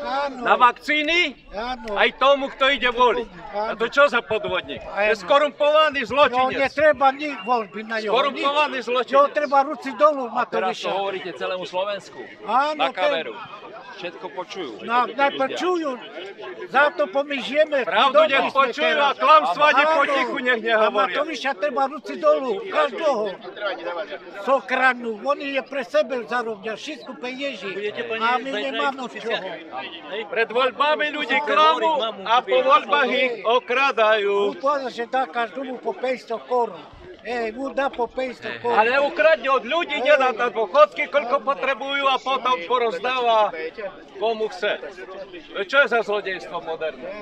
Áno, Na vakcíny? áno. Aj tomu, kto ide voliť. A to čo za podvodník? Je Áno. skorumpovaný No, zločinec. netreba ni voľby na ňo. Skorumpovaný zločinec. Jo, treba ruci dolu, Teraz Matoviča. to hovoríte celému Slovensku. Áno, Na ten- kameru. Všetko počujú. Na, najprv čujú, za to my žijeme. Pravdu nech počujú a klamstva nech Áno. potichu nech A nehovoria. Matoviča treba ruci dolu, každého. Sokranu, oni je pre sebe zarobia, všetko penieži. A my nemáme z čoho. Pred voľbami ľudí klamú a po voľbách ich okradajú. Povedal, že dá každomu po 500 korun. Ej, mu dá po 500 korun. Ale ukradne od ľudí, nedá na dôchodky, koľko potrebujú a potom porozdáva komu chce. Čo je za zlodejstvo moderné?